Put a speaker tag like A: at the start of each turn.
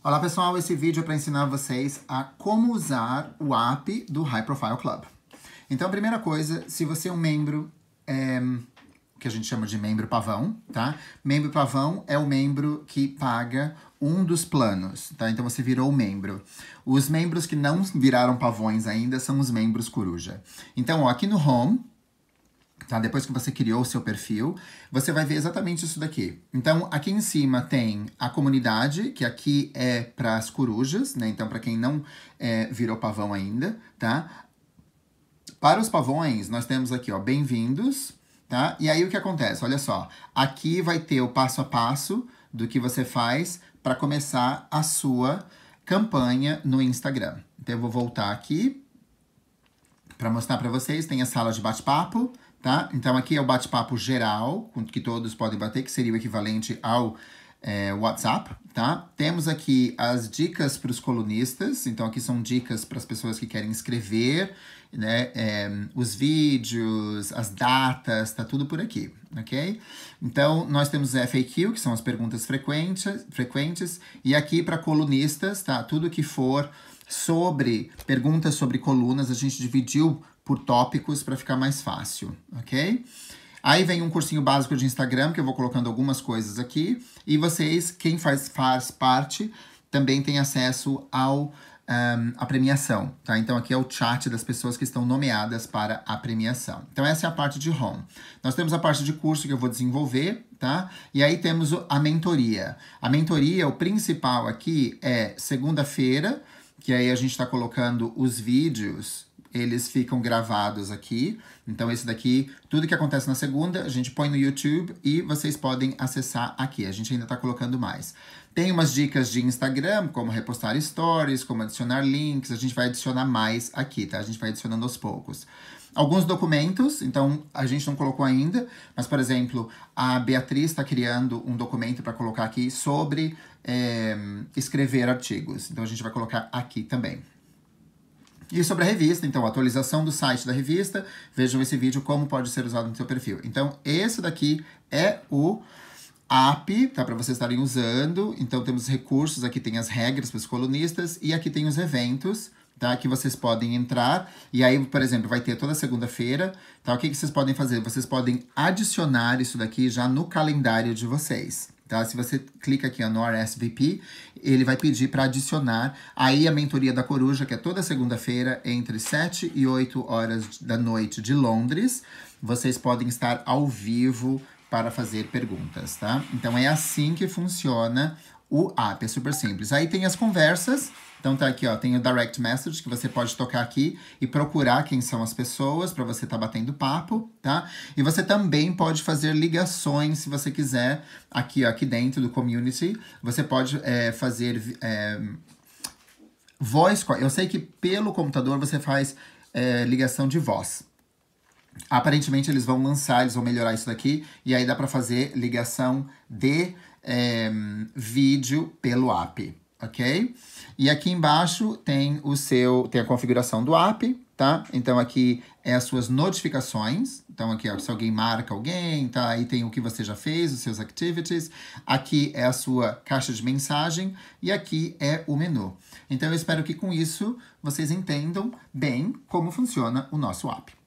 A: Olá pessoal, esse vídeo é para ensinar vocês a como usar o app do High Profile Club. Então, a primeira coisa, se você é um membro, é, que a gente chama de membro pavão, tá? Membro pavão é o membro que paga um dos planos, tá? Então você virou membro. Os membros que não viraram pavões ainda são os membros coruja. Então, ó, aqui no Home, tá? Depois que você criou o seu perfil, você vai ver exatamente isso daqui. Então, aqui em cima tem a comunidade, que aqui é para as corujas, né? Então, para quem não é, virou pavão ainda, tá? Para os pavões, nós temos aqui, ó, bem-vindos, tá? E aí o que acontece? Olha só, aqui vai ter o passo a passo do que você faz para começar a sua campanha no Instagram. Então, eu vou voltar aqui para mostrar para vocês. Tem a sala de bate-papo, tá? Então aqui é o bate-papo geral, que todos podem bater, que seria o equivalente ao é, WhatsApp, tá? Temos aqui as dicas para os colunistas, então aqui são dicas para as pessoas que querem escrever, né? É, os vídeos, as datas, tá tudo por aqui, ok? Então nós temos FAQ, que são as perguntas frequentes, frequentes, e aqui para colunistas, tá? Tudo que for sobre perguntas sobre colunas, a gente dividiu por tópicos para ficar mais fácil, ok? Aí vem um cursinho básico de Instagram, que eu vou colocando algumas coisas aqui. E vocês, quem faz, faz parte, também tem acesso ao um, a premiação, tá? Então aqui é o chat das pessoas que estão nomeadas para a premiação. Então essa é a parte de home. Nós temos a parte de curso que eu vou desenvolver, tá? E aí temos a mentoria. A mentoria, o principal aqui é segunda-feira, que aí a gente está colocando os vídeos eles ficam gravados aqui. Então, esse daqui, tudo que acontece na segunda, a gente põe no YouTube e vocês podem acessar aqui. A gente ainda está colocando mais. Tem umas dicas de Instagram, como repostar stories, como adicionar links. A gente vai adicionar mais aqui, tá? A gente vai adicionando aos poucos. Alguns documentos, então a gente não colocou ainda, mas, por exemplo, a Beatriz está criando um documento para colocar aqui sobre é, escrever artigos. Então, a gente vai colocar aqui também. E sobre a revista, então, atualização do site da revista, vejam esse vídeo como pode ser usado no seu perfil. Então, esse daqui é o app, tá? Para vocês estarem usando. Então, temos recursos, aqui tem as regras para os colunistas e aqui tem os eventos, tá? Que vocês podem entrar. E aí, por exemplo, vai ter toda segunda-feira, tá? O que, que vocês podem fazer? Vocês podem adicionar isso daqui já no calendário de vocês. Tá? Se você clica aqui no RSVP, ele vai pedir para adicionar aí a mentoria da coruja, que é toda segunda-feira, entre 7 e 8 horas da noite de Londres. Vocês podem estar ao vivo para fazer perguntas, tá? Então é assim que funciona o app, é super simples. Aí tem as conversas, então tá aqui, ó, tem o direct message que você pode tocar aqui e procurar quem são as pessoas para você tá batendo papo, tá? E você também pode fazer ligações se você quiser aqui, ó, aqui dentro do community. Você pode é, fazer é, voice call. Eu sei que pelo computador você faz é, ligação de voz. Aparentemente eles vão lançar, eles vão melhorar isso daqui e aí dá para fazer ligação de é, vídeo pelo app ok? E aqui embaixo tem o seu, tem a configuração do app, tá? Então aqui é as suas notificações. Então aqui, ó, se alguém marca alguém, tá? Aí tem o que você já fez, os seus activities. Aqui é a sua caixa de mensagem e aqui é o menu. Então eu espero que com isso vocês entendam bem como funciona o nosso app.